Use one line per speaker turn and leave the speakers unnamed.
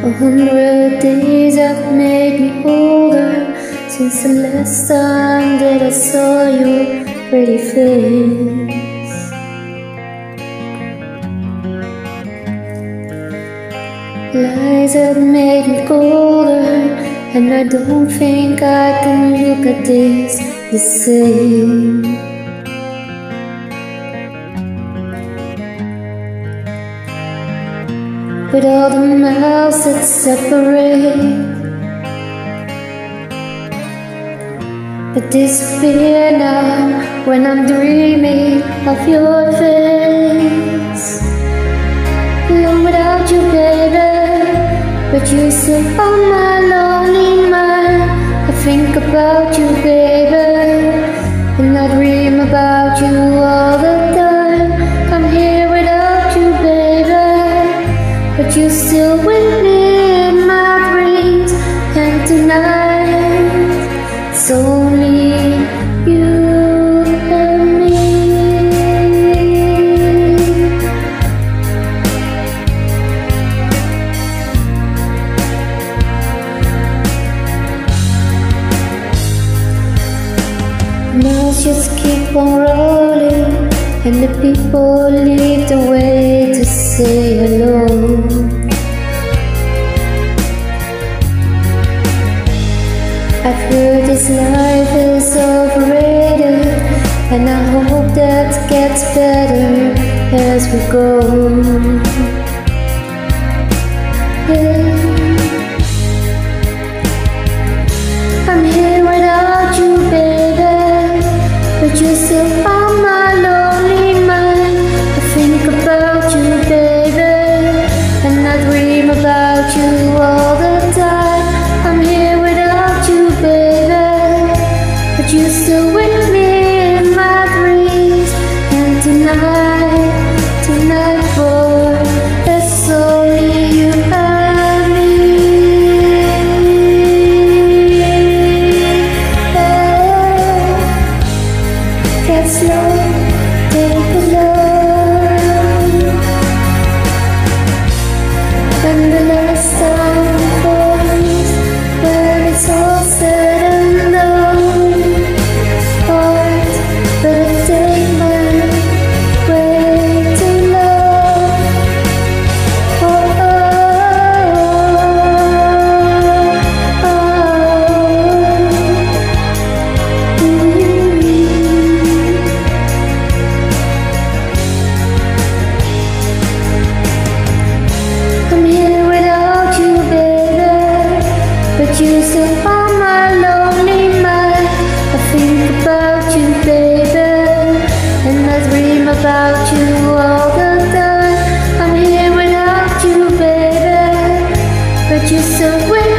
A hundred days have made me older. Since the last time that I saw your pretty face. Lies have made me colder. And I don't think I can look at this the same with all the miles that separate. But disappear now when I'm dreaming of your face. Alone without you, baby But you still on my lonely mind. I think about you, baby And I dream about you all Miles just keep on rolling And the people lead the way to say hello I've heard this life is overrated And I hope that gets better as we go yeah. On my lonely I think about you, baby And I dream about you Get slow, take hurt you so.